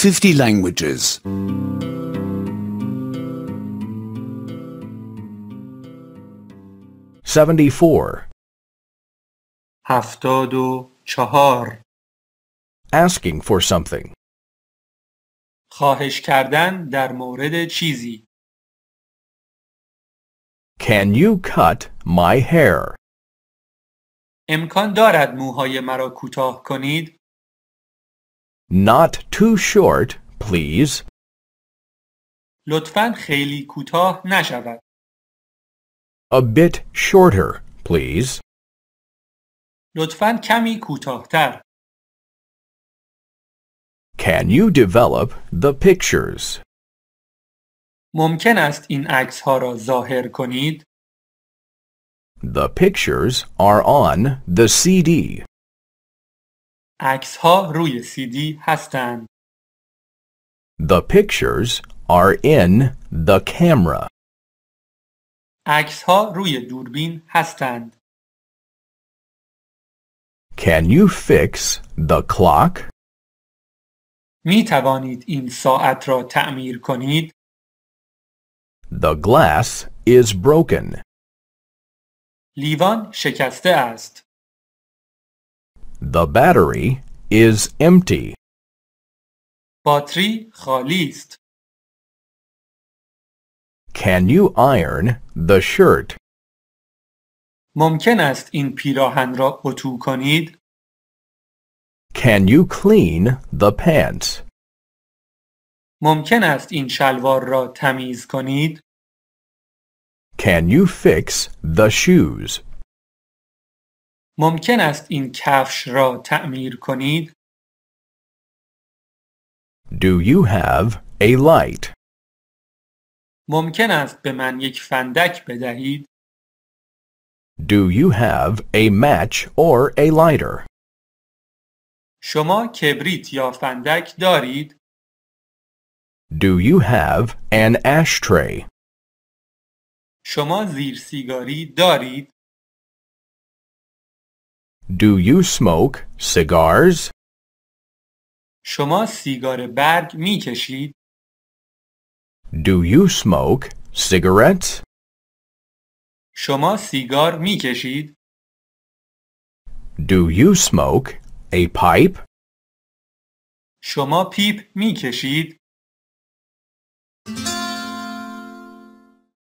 50 languages. 74. هفتاد و چهار Asking for something. خواهش کردن در مورد چیزی Can you cut my hair? امکان دارد موهای مرا کوتاه کنید Not too short, please. لطفا خیلی کوتاه نشود A bit shorter, please. لطفا کمی کوتاهتر Can you develop the pictures? ممکن است این عکس ها را ظاهر کنید The pictures are on the CD. عکس ها روی سیدی هستند The pictures are in the camera. عکس ها روی دوربین هستند Can you fix the clock? می توانید این ساعت را تعمیر کنید The glass is broken. لیوان شکسته است The battery is empty. باتری خالی است Can you iron the shirt? ممکن است این پیراهن را اتو کنید Can you clean the pants? ممکن است این شلوار را تمیز کنید Can you fix the shoes? ممکن است این کفش را تعمیر کنید Do you have a light? ممکن است به من یک فندک بدهید Do you have a match or a lighter? شما کبریت یا فندک دارید Do you have an ashtray? شما زیر سیگاری دارید Do you smoke cigars? شما سیگار برگ می کشید Do you smoke cigarettes? شما سیگار می کشید Do you smoke a pipe? شما پیپ می کشید